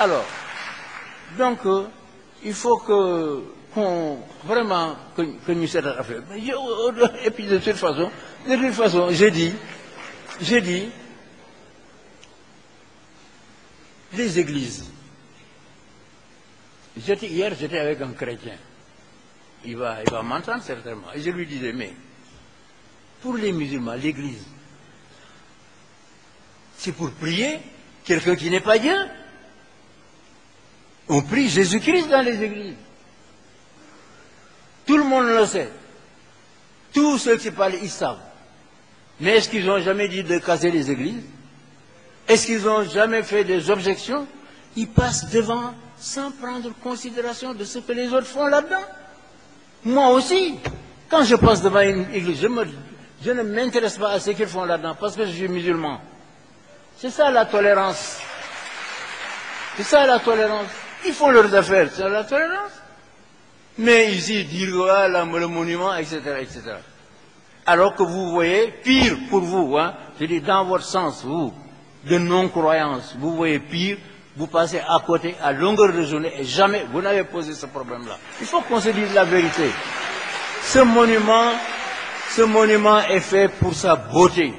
Alors, donc, euh, il faut que qu'on vraiment que, cette affaire. Je- Et puis de toute façon, de toute façon, j'ai dit, j'ai dit, les églises. Hier, j'étais avec un chrétien. Il va, il va m'entendre certainement. Et je lui disais, mais pour les musulmans, l'église, c'est pour prier quelqu'un qui n'est pas Dieu. On prie Jésus-Christ dans les églises. Tout le monde le sait. Tous ceux qui parlent, ils savent. Mais est-ce qu'ils n'ont jamais dit de casser les églises? Est-ce qu'ils n'ont jamais fait des objections? Ils passent devant sans prendre considération de ce que les autres font là-dedans. Moi aussi, quand je passe devant une église, je, je ne m'intéresse pas à ce qu'ils font là-dedans parce que je suis musulman. C'est ça la tolérance. C'est ça la tolérance. Ils font leurs affaires, c'est la tolérance. Mais ici, dire le monument, etc., etc. Alors que vous voyez, pire pour vous, hein, je dis dans votre sens, vous, de non-croyance, vous voyez pire, vous passez à côté à longueur de journée et jamais vous n'avez posé ce problème-là. Il faut qu'on se dise la vérité. Ce monument, ce monument est fait pour sa beauté.